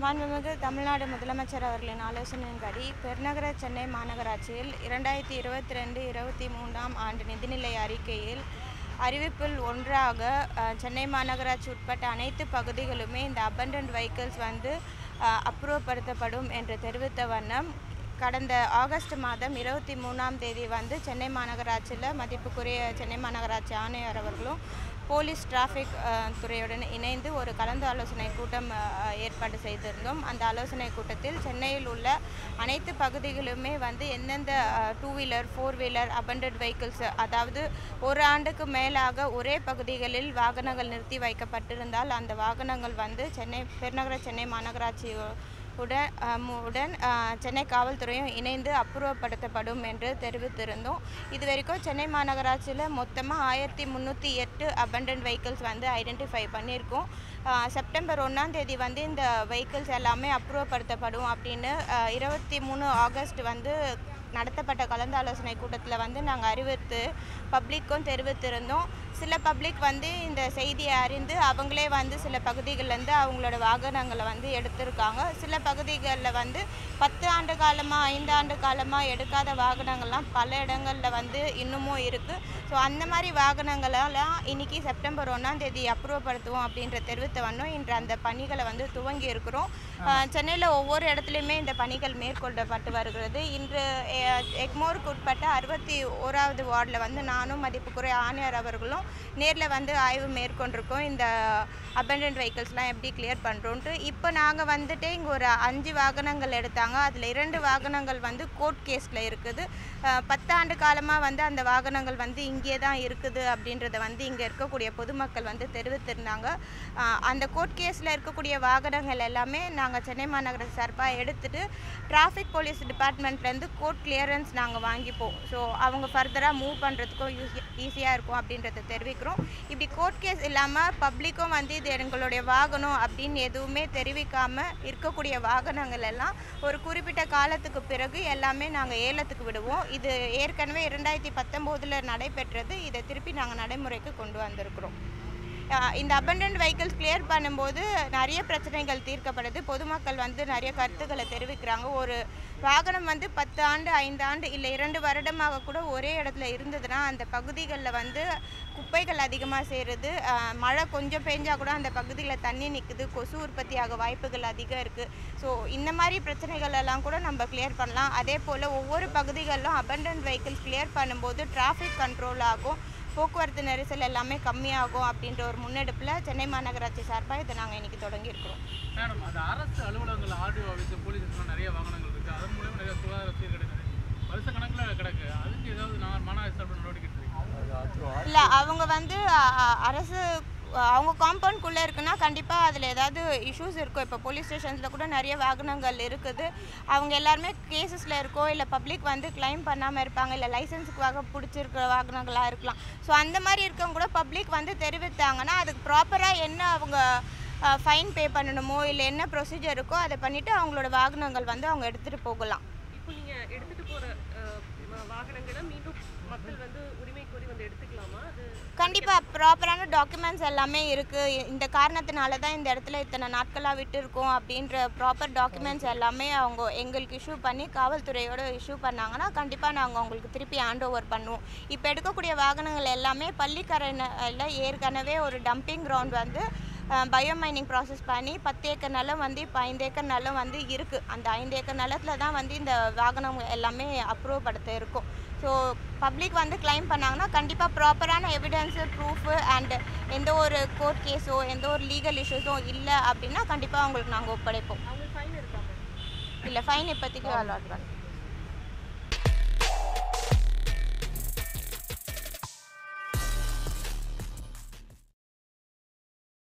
மாண்புமிகு தமிழ்நாடு முதலமைச்சர் அவர்களின் ஆலோசனையின்படி பெருநகர சென்னை மாநகராட்சியில் இரண்டாயிரத்தி இருபத்தி ரெண்டு இருபத்தி மூன்றாம் ஆண்டு நிதிநிலை அறிக்கையில் அறிவிப்பில் ஒன்றாக சென்னை மாநகராட்சி உட்பட்ட அனைத்து பகுதிகளுமே இந்த அபண்டன்ட் வெஹிக்கிள்ஸ் வந்து அப்புறப்படுத்தப்படும் என்று தெரிவித்த வண்ணம் கடந்த ஆகஸ்ட் மாதம் இருபத்தி மூணாம் தேதி வந்து சென்னை மாநகராட்சியில் மதிப்புக்குரிய சென்னை மாநகராட்சி ஆணையர் அவர்களும் போலீஸ் டிராஃபிக் துறையுடன் இணைந்து ஒரு கலந்து ஆலோசனை கூட்டம் ஏற்பாடு செய்திருந்தோம். அந்த ஆலோசனை கூட்டத்தில் சென்னையில் உள்ள அனைத்து பகுதிகளுமே வந்து எந்தெந்த two wheeler four wheeler abandoned vehicles அதாவது ஒரு ஆண்டுக்கு மேலாக ஒரே பகுதிகளில் வாகனங்கள் நிறுத்தி வைக்கப்பட்டிருந்தால் அந்த வாகனங்கள் வந்து சென்னை பெருநகர சென்னை மாநகராட்சி உடன் உடன் சென்னை காவல்துறையும் இணைந்து அப்புறப்படுத்தப்படும் என்று தெரிவித்திருந்தோம். இது வரைக்கும் சென்னை மாநகராட்சியில் மொத்தமாக ஆயிரத்தி முந்நூற்றி எட்டு அபண்டன்ட் வெஹிக்கிள்ஸ் வந்து ஐடென்டிஃபை பண்ணியிருக்கோம். செப்டம்பர் ஒன்றாம் தேதி வந்து இந்த வெஹிக்கிள்ஸ் எல்லாமே அப்புறப்படுத்தப்படும் அப்படின்னு இருபத்தி மூணு ஆகஸ்ட் வந்து நடத்தப்பட்ட கலந்தாலோசனை கூட்டத்தில் வந்து நாங்கள் அறிவித்து பப்ளிக்கும் தெரிவித்திருந்தோம். சில பப்ளிக் வந்து இந்த செய்தியை அறிந்து அவங்களே வந்து சில பகுதிகள்லேருந்து அவங்களோட வாகனங்களை வந்து எடுத்திருக்காங்க. சில பகுதிகளில் வந்து பத்து ஆண்டு காலமாக ஐந்து ஆண்டு காலமாக எடுக்காத வாகனங்கள்லாம் பல இடங்களில் வந்து இன்னமும் இருக்குது ஸோ அந்த மாதிரி வாகனங்களெல்லாம் இன்னைக்கு செப்டம்பர் ஒன்றாம் தேதி அப்புறப்படுத்துவோம் அப்படின்ற தெரிவித்த வண்ணம் இன்று அந்த பணிகளை வந்து துவங்கி இருக்கிறோம். சென்னையில் ஒவ்வொரு இடத்துலையுமே இந்த பணிகள் மேற்கொள்ளப்பட்டு வருகிறது. இன்று எக்மோருக்கு உட்பட்ட அறுபத்தி ஓராவது வார்டில் வந்து நான் நானும் மதிப்புக்குரிய ஆணையர் அவர்களும் நேரில் வந்து ஆய்வு மேற்கொண்டிருக்கோம். இந்த அபண்டன்ட் வெஹிக்கிள்ஸ்லாம் எப்படி கிளியர் பண்ணுறோன்ட்டு இப்போ நாங்கள் வந்துட்டு இங்கே ஒரு அஞ்சு வாகனங்கள் எடுத்தாங்க. அதில் இரண்டு வாகனங்கள் வந்து கோர்ட் கேஸில் இருக்குது. பத்தாண்டு காலமாக வந்து அந்த வாகனங்கள் வந்து இங்கே தான் இருக்குது அப்படின்றத வந்து இங்கே இருக்கக்கூடிய பொதுமக்கள் வந்து தெரிவித்திருந்தாங்க. அந்த கோர்ட் கேஸில் இருக்கக்கூடிய வாகனங்கள் எல்லாமே நாங்கள் சென்னை மாநகர சார்பாக எடுத்துட்டு டிராஃபிக் போலீஸ் டிபார்ட்மெண்ட்லேருந்து கோர்ட் கிளியரன்ஸ் நாங்கள் வாங்கிப்போம். ஸோ அவங்க ஃபர்தராக மூவ் பண்ணுறதுக்கும் ஈஸியாக இருக்கும் அப்படின்றத தெரிவிக்கிறோம். இப்படி கோர்ட் கேஸ் இல்லாமல் பப்ளிக்கும் வந்து இது எங்களுடைய வாகனம் அப்படின்னு எதுவுமே தெரிவிக்காமல் இருக்கக்கூடிய வாகனங்கள் எல்லாம் ஒரு குறிப்பிட்ட காலத்துக்கு பிறகு எல்லாமே நாங்கள் ஏலத்துக்கு விடுவோம். இது ஏற்கனவே இரண்டாயிரத்தி பத்தொம்போதில் நடைபெற்றது. இதை திருப்பி நாங்கள் நடைமுறைக்கு கொண்டு வந்திருக்கிறோம். இந்த அபண்டன்ட் வெஹிக்கிள்ஸ் கிளியர் பண்ணும்போது நிறைய பிரச்சனைகள் தீர்க்கப்படுது. பொதுமக்கள் வந்து நிறைய கருத்துக்களை தெரிவிக்கிறாங்க. ஒரு வாகனம் வந்து பத்து ஆண்டு ஐந்து ஆண்டு இல்லை இரண்டு வருடமாக கூட ஒரே இடத்துல இருந்ததுன்னா அந்த பகுதிகளில் வந்து குப்பைகள் அதிகமாக சேருது. மழை கொஞ்சம் பெஞ்சால் கூட அந்த பகுதியில் தண்ணி நிற்குது கொசு உற்பத்தி ஆக வாய்ப்புகள் அதிகம் இருக்குது ஸோ இந்த மாதிரி பிரச்சனைகள் எல்லாம் கூட நம்ம கிளியர் பண்ணலாம். அதே போல் ஒவ்வொரு பகுதிகளிலும் அபண்டன்ட் வெஹிக்கிள்ஸ் கிளியர் பண்ணும்போது டிராஃபிக் கண்ட்ரோல் ஆகும். போக்குவரத்து நெரிசல் எல்லாமே கம்மியாகும் அப்படின்ற ஒரு முன்னெடுப்பில் சென்னை மாநகராட்சி சார்பாக இதை நாங்கள் இன்னைக்கு தொடங்கியிருக்கிறோம். மேடம் அந்த அரசு அலுவலகங்கள் ஆர்டிஓ ஆஃபீஸ் போலீஸ் நிறைய வாகனங்கள் இருக்குது அதன் மூலமா நிறைய சுகாதார வருஷ கணக்கில் கிடக்கு. அதுக்கு ஏதாவது நான் மாநகர சார்பு நடவடிக்கை இல்லை அவங்க வந்து அரசு அவங்க காம்பவுண்ட்குள்ளே இருக்குன்னா கண்டிப்பாக அதில் ஏதாவது இஷ்யூஸ் இருக்கும் இப்போ போலீஸ் ஸ்டேஷன்ஸில் கூட நிறைய வாகனங்கள் இருக்குது. அவங்க எல்லாருமே கேசஸில் இருக்கோ இல்லை பப்ளிக் வந்து கிளைம் பண்ணாமல் இருப்பாங்க இல்லை லைசன்ஸுக்காக பிடிச்சிருக்கிற வாகனங்களாக இருக்கலாம். ஸோ அந்த மாதிரி இருக்கவங்க கூட பப்ளிக் வந்து தெரிவித்தாங்கன்னா அதுக்கு ப்ராப்பராக என்ன அவங்க ஃபைன் பே பண்ணணுமோ இல்லை என்ன ப்ரொசீஜர் இருக்கோ அதை பண்ணிவிட்டு அவங்களோட வாகனங்கள் வந்து அவங்க எடுத்துகிட்டு போகலாம். இப்போ நீங்கள் எடுத்துட்டு போகிற வாகனங்களை மீண்டும் கண்டிப்பாக ப்ராப்பரான டாக்குமெண்ட்ஸ் எல்லாமே இருக்குது இந்த காரணத்தினால தான் இந்த இடத்துல இத்தனை நாட்களாக விட்டுருக்கோம் அப்படின்ற ப்ராப்பர் டாக்குமெண்ட்ஸ் எல்லாமே அவங்க எங்களுக்கு இஷ்யூ பண்ணி காவல்துறையோடு இஷ்யூ பண்ணாங்கன்னா கண்டிப்பாக நாங்கள் அவங்களுக்கு திருப்பி ஹேண்ட் ஓவர் பண்ணுவோம். இப்போ எடுக்கக்கூடிய வாகனங்கள் எல்லாமே பள்ளிக்கரையில் ஏற்கனவே ஒரு டம்பிங் கிரவுண்ட் வந்து பயோமைனிங் ப்ராசஸ் பண்ணி பத்து ஏக்கர் நிலம் வந்து இப்போ ஐந்து ஏக்கர் நிலம் வந்து இருக்குது அந்த ஐந்து ஏக்கர் நிலத்தில் தான் வந்து இந்த வாகனம் எல்லாமே அப்ரூவ் படுத்த இருக்கும். ஸோ பப்ளிக் வந்து கிளைம் பண்ணாங்கன்னா கண்டிப்பாக ப்ராப்பரான எவிடன்ஸு ப்ரூஃபு அண்ட் எந்த ஒரு கோர்ட் கேஸோ எந்த ஒரு லீகல் இஷ்யூஸும் இல்லை அப்படின்னா கண்டிப்பாக அவங்களுக்கு நாங்கள் ஒப்படைப்போம். இல்லை ஃபைன் இப்போதைக்கு அலாட் பண்ணோம்